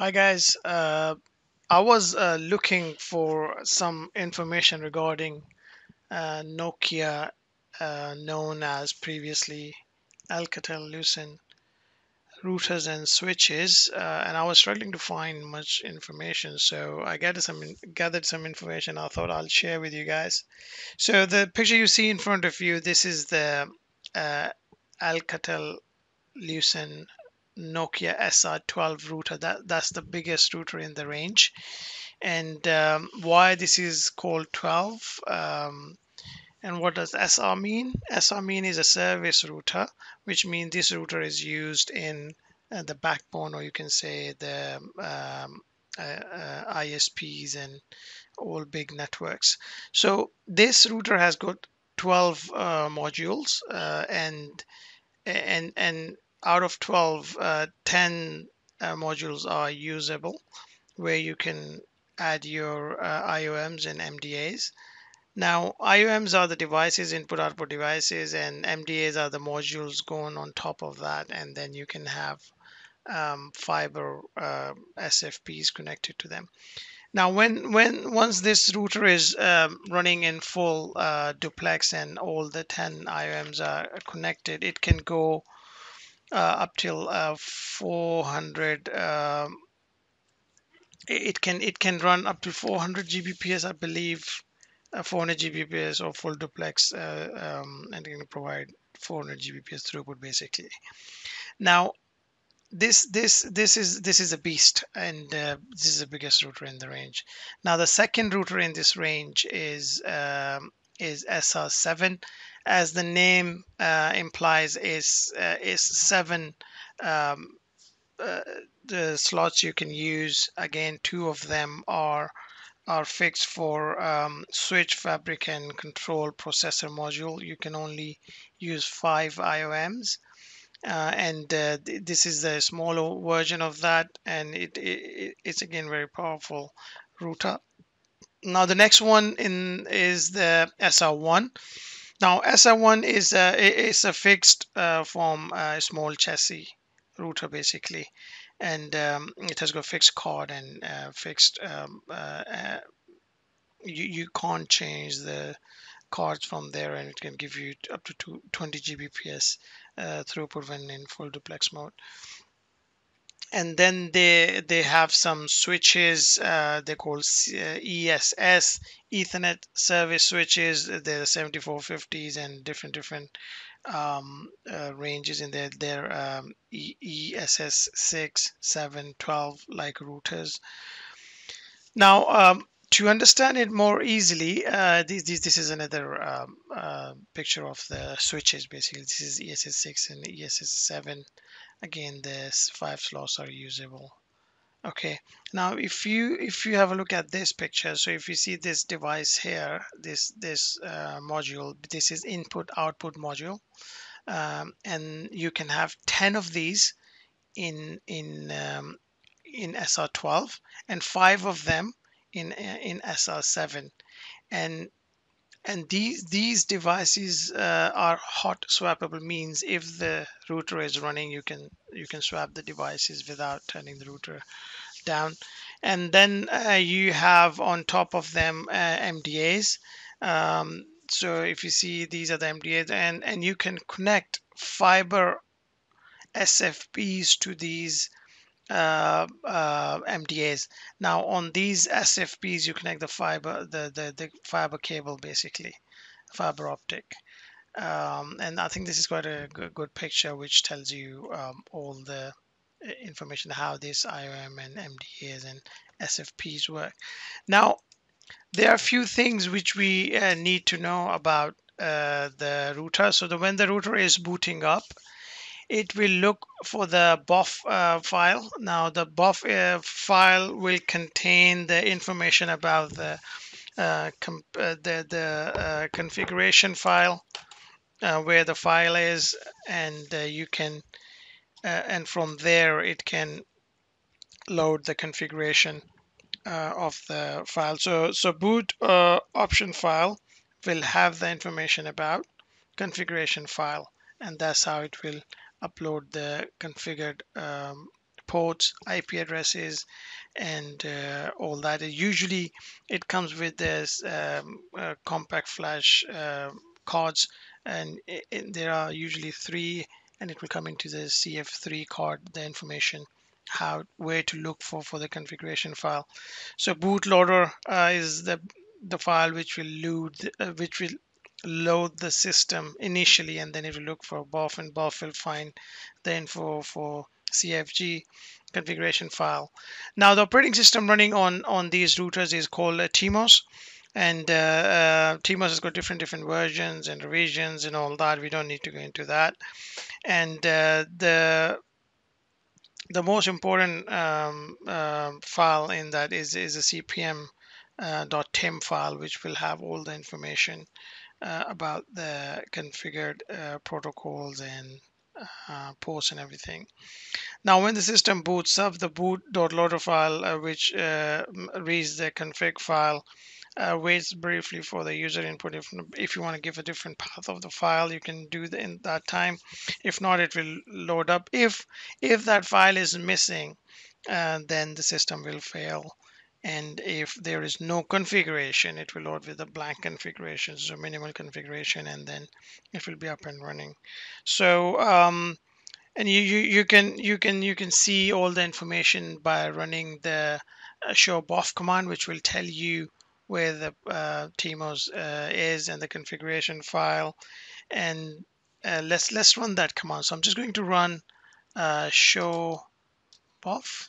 Hi guys, uh, I was uh, looking for some information regarding uh, Nokia, uh, known as previously Alcatel-Lucent routers and switches, uh, and I was struggling to find much information. So I gathered some gathered some information. I thought I'll share with you guys. So the picture you see in front of you, this is the uh, Alcatel-Lucent Nokia SR12 router. That that's the biggest router in the range. And um, why this is called 12? Um, and what does SR mean? SR mean is a service router, which means this router is used in uh, the backbone, or you can say the um, uh, uh, ISPs and all big networks. So this router has got 12 uh, modules, uh, and and and out of 12, uh, 10 uh, modules are usable where you can add your uh, IOMs and MDAs. Now, IOMs are the devices, input output devices, and MDAs are the modules going on top of that. And then you can have um, fiber uh, SFPs connected to them. Now, when when once this router is um, running in full uh, duplex and all the 10 IOMs are connected, it can go up till uh, 400 um, it can it can run up to 400 Gbps I believe uh, 400 Gbps or full duplex uh, um, and it can provide 400 Gbps throughput basically. Now this this this is this is a beast and uh, this is the biggest router in the range. Now the second router in this range is um, is SR7 as the name uh, implies, is uh, is seven um, uh, the slots you can use. Again, two of them are are fixed for um, switch fabric and control processor module. You can only use five IOMs. Uh, and uh, th this is the smaller version of that and it, it, it's again very powerful router now the next one in is the SR1 now SR1 is a, a fixed uh, form uh, small chassis router basically. And um, it has got fixed card and uh, fixed um, uh, uh, you, you can't change the cards from there and it can give you up to two, 20 Gbps uh, throughput when in full duplex mode and then they they have some switches uh, they call ESS Ethernet service switches. The 7450s and different different um, uh, ranges in there. They're um, ESS 6 7 12 like routers. Now um, to understand it more easily uh, this, this, this is another um, uh, picture of the switches basically. This is ESS 6 and ESS 7 again the five slots are usable. Okay now if you if you have a look at this picture so if you see this device here this this uh, module this is input output module um, and you can have 10 of these in in um, in SR12 and five of them in in SR7 and and these these devices uh, are hot swappable means if the router is running you can you can swap the devices without turning the router down. And then uh, you have on top of them uh, MDAs um, so if you see these are the MDAs and and you can connect fiber SFPs to these uh, uh, MDAs. Now on these SFPs, you connect the fiber, the, the, the fiber cable basically, fiber optic. Um, and I think this is quite a good, good picture which tells you um, all the uh, information how this IOM and MDAs and SFPs work. Now there are a few things which we uh, need to know about uh, the router. So the, when the router is booting up, it will look for the BOF uh, file. Now the BOF uh, file will contain the information about the uh, uh the, the uh, configuration file uh, where the file is and you can and from there it can load the configuration of the file. So so boot option file will have the information about configuration file and that's how it will upload the configured um, ports ip addresses and uh, all that. Usually it comes with this um, uh, compact flash uh, cards and it, it, there are usually three and it will come into the cf3 card the information how where to look for for the configuration file. So bootloader uh, is the the file which will load uh, which will load the system initially and then it will look for BOF and BOF will find the info for CFG configuration file. Now the operating system running on on these routers is called uh, TiMOS and uh, uh, TiMOS has got different different versions and revisions and all that. We don't need to go into that. And uh, the the most important um, uh, file in that is is a CPM uh, .tim file, which will have all the information uh, about the configured uh, protocols and uh, ports and everything. Now, when the system boots up, the boot.loader file, uh, which uh, reads the config file, uh, waits briefly for the user input. If, if you want to give a different path of the file, you can do that in that time. If not, it will load up. If if that file is missing, then the system will fail and if there is no configuration it will load with a blank configuration so minimal configuration and then it will be up and running. So um, and you, you you can you can you can see all the information by running the uh, show bof command which will tell you where the uh, TiMOS uh, is and the configuration file. And uh, let's let's run that command. So I'm just going to run uh, show bof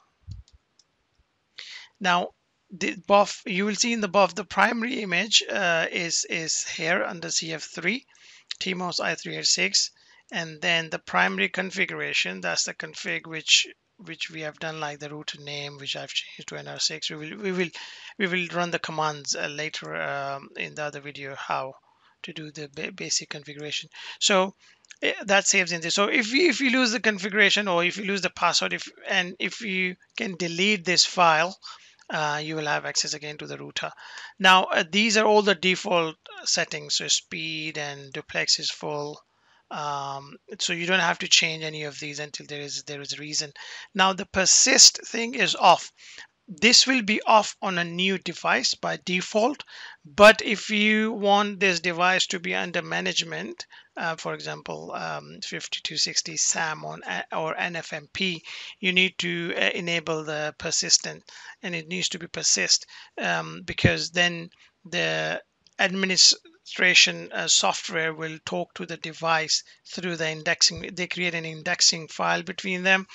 now the BOF you will see in the BOF the primary image uh, is is here under CF3 TiMOS i386 and then the primary configuration that's the config which which we have done like the root name which I've changed to NR6 we will we will we will run the commands uh, later um, in the other video how to do the basic configuration. So eh, that saves in this. So if you if you lose the configuration or if you lose the password if and if you can delete this file uh, you will have access again to the router. Now, uh, these are all the default settings. So speed and duplex is full. Um, so you don't have to change any of these until there is there is a reason. Now the persist thing is off. This will be off on a new device by default, but if you want this device to be under management, uh, for example, um, 5260 SAM on or NFMP, you need to uh, enable the persistent and it needs to be persist um, because then the administration uh, software will talk to the device through the indexing. They create an indexing file between them,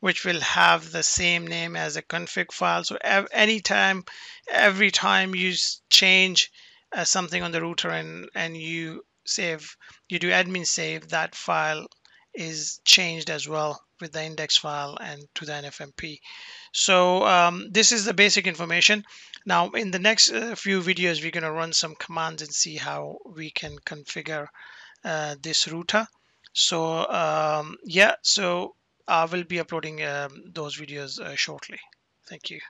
which will have the same name as a config file. So anytime, every time you change uh, something on the router and, and you save, you do admin save, that file is changed as well with the index file and to the NFMP. So um, this is the basic information. Now in the next uh, few videos, we're going to run some commands and see how we can configure uh, this router. So um, yeah, so I will be uploading um, those videos uh, shortly. Thank you.